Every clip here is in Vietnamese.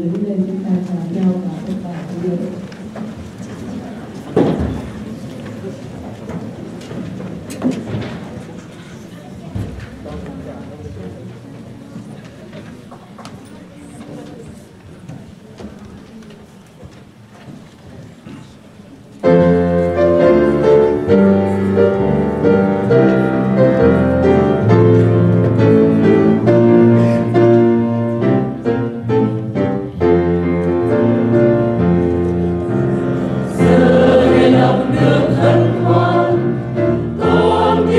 đứng lên chúng ta chào nhau và tất cả quý vị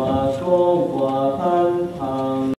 はどこ